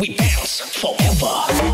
We bounce forever.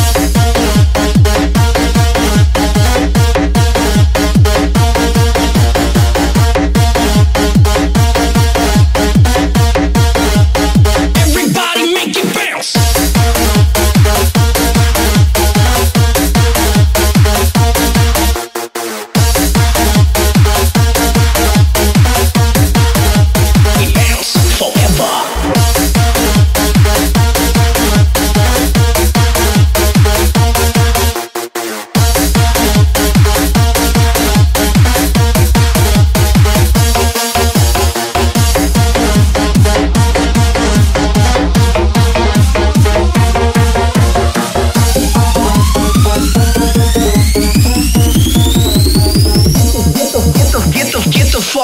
love.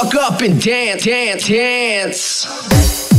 fuck up and dance, dance, dance.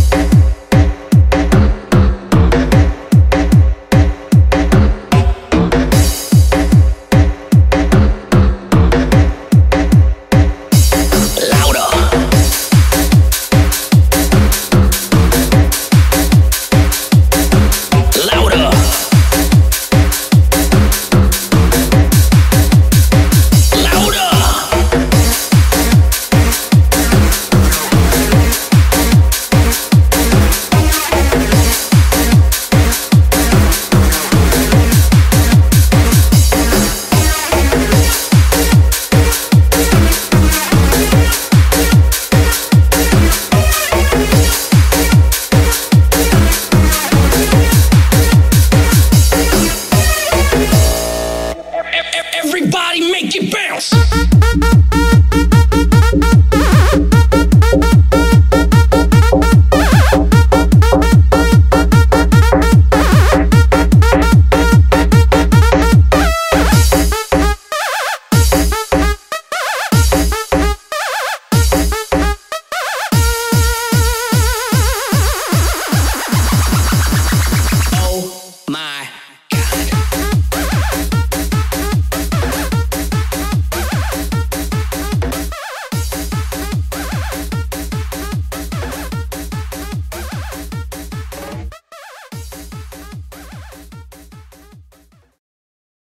Yes!